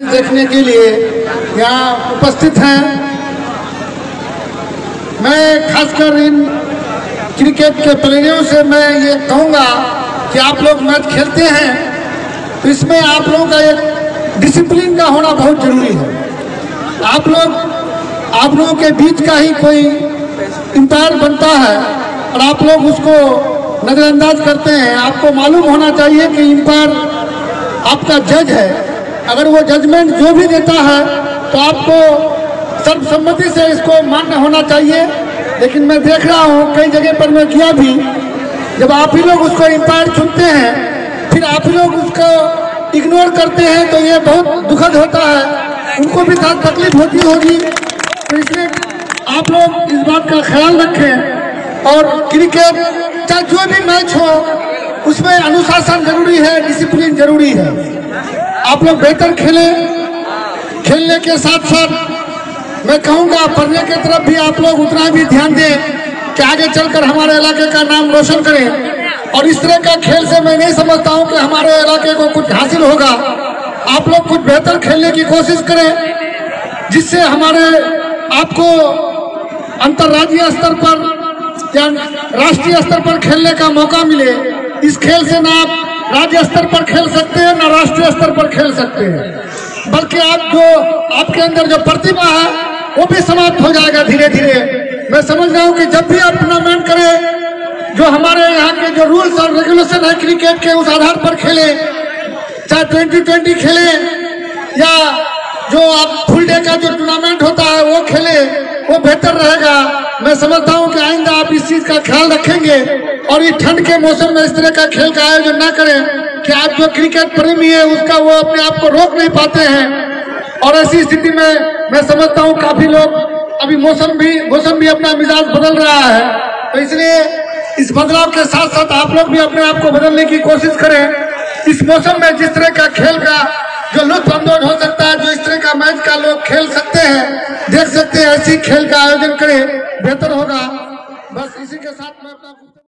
देखने के लिए यहाँ उपस्थित हैं। मैं खासकर इन क्रिकेट के प्लेयरों से मैं ये कहूँगा कि आप लोग मैच खेलते हैं तो इसमें आप लोगों का एक डिसिप्लिन का होना बहुत ज़रूरी है। आप लोग, आप लोगों के बीच का ही कोई इंपायर बनता है और आप लोग उसको नज़रअंदाज करते हैं। आपको मालूम होना चाहिए कि इंपायर आपका जज है। अगर वो जजमेंट जो भी देता है तो आपको सर्वसम्मति से इसको मान्य होना चाहिए। लेकिन मैं देख रहा हूँ, कई जगह पर मैं किया भी, जब आप ही लोग उसको इंपायर चुनते हैं, फिर आप ही लोग उसको इग्नोर करते हैं तो ये बहुत दुखद होता है। उनको भी साथ तकलीफ़ होती होगी। तो इसलिए आप लोग इस बात का ख्याल रखें। और क्रिकेट चाहे जो भी मैच हो, उसमें अनुशासन ज़रूरी है डिसिप्लिन ज़रूरी है। आप लोग बेहतर खेलें। खेलने के साथ साथ मैं कहूँगा, पढ़ने की तरफ़ भी आप लोग उतना भी ध्यान दें कि आगे चलकर हमारे इलाके का नाम रोशन करें। और इस तरह का खेल से मैं नहीं समझता हूँ कि हमारे इलाके को कुछ हासिल होगा। आप लोग कुछ बेहतर खेलने की कोशिश करें, जिससे हमारे आपको अंतर्राज्यीय स्तर पर या राष्ट्रीय स्तर पर खेलने का मौका मिले। इस खेल से ना आप राज्य स्तर पर खेल सकते हैं, ना राष्ट्रीय स्तर पर खेल सकते हैं। बल्कि आप जो आपके अंदर जो प्रतिभा है, वो भी समाप्त हो जाएगा धीरे धीरे मैं समझ रहा हूँ कि जब भी आप टूर्नामेंट करें, जो हमारे यहाँ के जो रूल्स और रेगुलेशन है क्रिकेट के, उस आधार पर खेले। चाहे ट्वेंटी ट्वेंटी खेले, या जो आप फुल डे का जो टूर्नामेंट होता है, वो खेले, वो बेहतर रहेगा। मैं समझता हूँ इस चीज़ का ख्याल रखेंगे और ये ठंड के मौसम में इस तरह का खेल का आयोजन ना करें कि आप जो क्रिकेट प्रेमी है, उसका वो अपने आप को रोक नहीं पाते हैं। और ऐसी स्थिति में मैं समझता हूँ काफ़ी लोग अभी मौसम भी मौसम भी अपना मिजाज बदल रहा है। तो इसलिए इस बदलाव के साथ साथ आप लोग भी अपने आप को बदलने की कोशिश करें। इस मौसम में जिस तरह का खेल का जो लुत्फ अंदोज हो सकता है, जो इस तरह का मैच का लोग खेल सकते हैं, देख सकते हैं, ऐसी खेल का आयोजन करें, बेहतर होगा। बस इसी के साथ मैं अपना